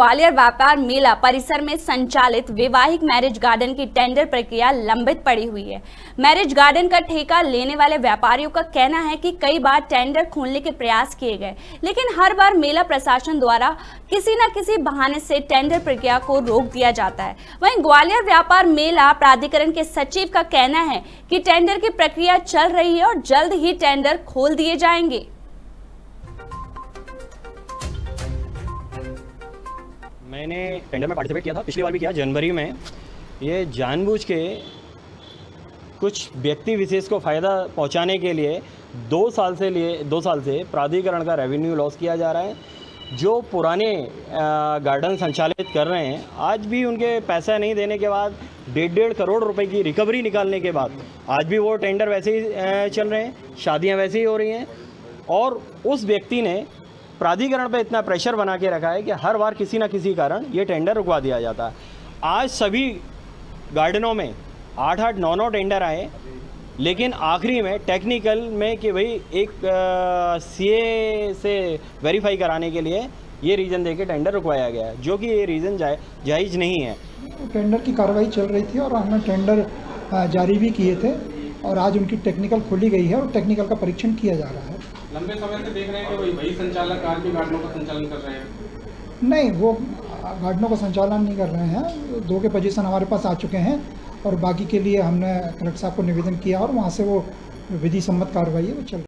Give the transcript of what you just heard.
ग्वालियर व्यापार मेला परिसर में संचालित वैवाहिक मैरिज गार्डन की टेंडर प्रक्रिया लंबित पड़ी हुई है। मैरिज गार्डन का ठेका लेने वाले व्यापारियों का कहना है कि कई बार टेंडर खोलने के प्रयास किए गए, लेकिन हर बार मेला प्रशासन द्वारा किसी न किसी बहाने से टेंडर प्रक्रिया को रोक दिया जाता है। वहीं ग्वालियर व्यापार मेला प्राधिकरण के सचिव का कहना है कि टेंडर की प्रक्रिया चल रही है और जल्द ही टेंडर खोल दिए जाएँगे। मैंने टेंडर में पार्टिसिपेट किया था, पिछली बार भी किया, जनवरी में। ये जानबूझ के कुछ व्यक्ति विशेष को फ़ायदा पहुँचाने के लिए दो साल से लिए, दो साल से प्राधिकरण का रेवेन्यू लॉस किया जा रहा है। जो पुराने गार्डन संचालित कर रहे हैं, आज भी उनके पैसा नहीं देने के बाद डेढ़ डेढ़ करोड़ रुपए की रिकवरी निकालने के बाद, आज भी वो टेंडर वैसे ही चल रहे हैं, शादियाँ वैसे ही हो रही हैं। और उस व्यक्ति ने प्राधिकरण पे इतना प्रेशर बना के रखा है कि हर बार किसी ना किसी कारण ये टेंडर रुकवा दिया जाता है। आज सभी गार्डनों में आठ आठ नौ नौ टेंडर आए, लेकिन आखिरी में टेक्निकल में कि भाई एक सीए से वेरीफाई कराने के लिए ये रीज़न दे के टेंडर रुकवाया गया है, जो कि ये रीज़न जाय, जायज़ नहीं है। टेंडर की कार्रवाई चल रही थी और हमने टेंडर जारी भी किए थे और आज उनकी टेक्निकल खोली गई है और टेक्निकल का परीक्षण किया जा रहा है। लंबे समय से देख रहे हैं कि वही संचालक आज भी गार्डनों का संचालन कर रहे हैं। नहीं, वो गार्डनों का संचालन नहीं कर रहे हैं। दो के पोजिशन हमारे पास आ चुके हैं और बाकी के लिए हमने कलेक्टर साहब को निवेदन किया और वहाँ से वो विधि सम्मत कार्रवाई है, वो चल